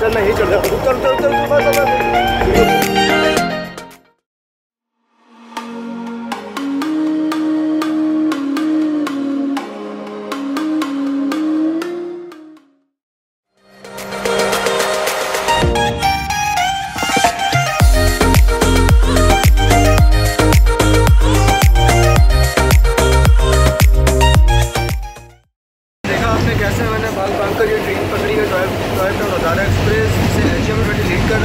चल नहीं चल उतर उतर चल एक्सप्रेस इसे एशिया में लीड कर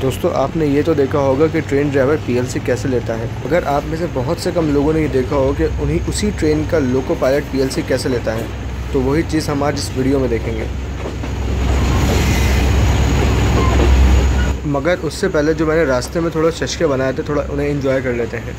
दोस्तों, आपने ये तो देखा होगा कि ट्रेन ड्राइवर पीएलसी कैसे लेता है। अगर आप में से बहुत से कम लोगों ने ये देखा होगा कि उन्हीं उसी ट्रेन का लोको पायलट पीएलसी कैसे लेता है। तो वही चीज़ हम आज इस वीडियो में देखेंगे। मगर उससे पहले जो मैंने रास्ते में थोड़ा चश्के बनाए थे, थोड़ा उन्हें एंजॉय कर लेते हैं।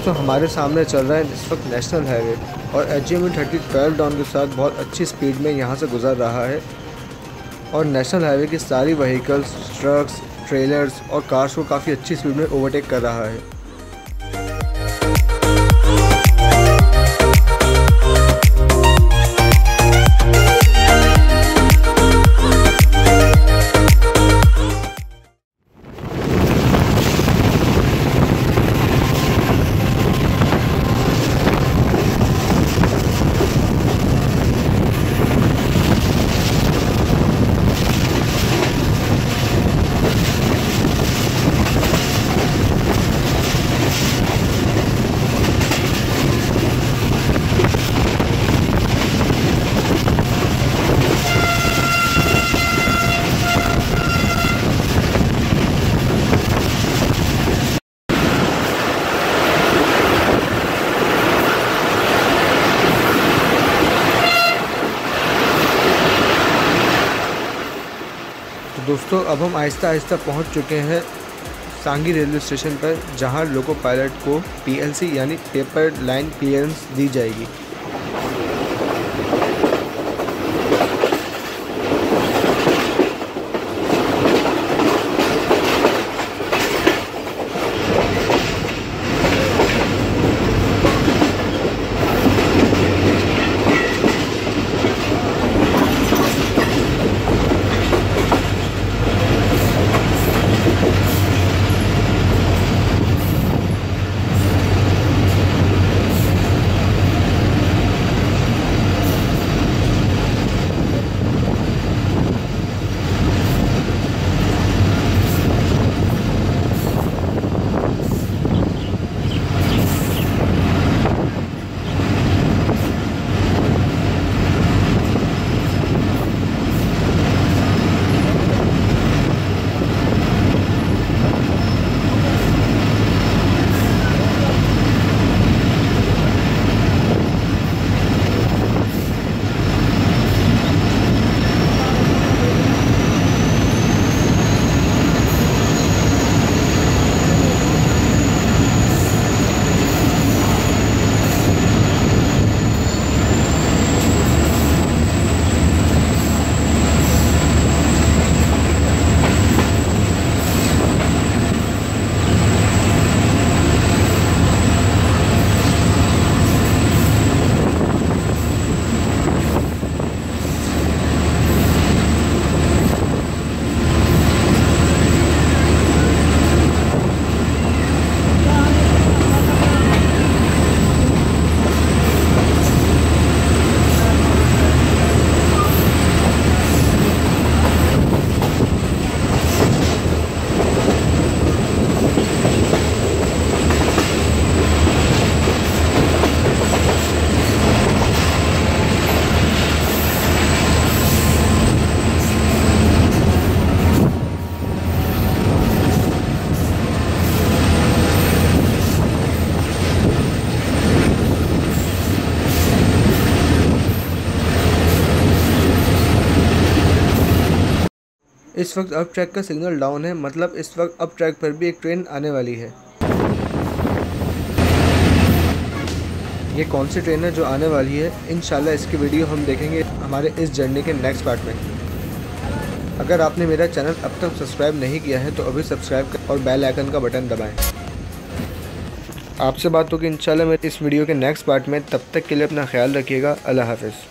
दोस्तों हमारे सामने चल रहा है इस वक्त नेशनल हाईवे और H M thirty twelve down के साथ बहुत अच्छी स्पीड में यहाँ से गुजर रहा है। और नेशनल हाईवे की सारी व्हीकल्स ट्रक्स ट्रेलर्स और कार्स को काफ़ी अच्छी स्पीड में ओवरटेक कर रहा है। दोस्तों, अब हम आहिस्ता आहिस्ता पहुँच चुके हैं सांगी रेलवे स्टेशन पर, जहाँ लोको पायलट को पीएलसी यानी पेपर लाइन क्लियरेंस दी जाएगी। इस वक्त अब ट्रैक का सिग्नल डाउन है मतलब इस वक्त अब ट्रैक पर भी एक ट्रेन आने वाली है। ये कौन सी ट्रेन है जो आने वाली है? इन इसकी वीडियो हम देखेंगे हमारे इस जर्नी के नेक्स्ट पार्ट में। अगर आपने मेरा चैनल अब तक सब्सक्राइब नहीं किया है तो अभी सब्सक्राइब कर और बेल आइकन का बटन दबाएँ। आपसे बात होगी इंशाल्लाह मैं इस वीडियो के नेक्स्ट पार्ट में। तब तक के लिए अपना ख्याल रखिएगा। अल्लाह हाफिज़।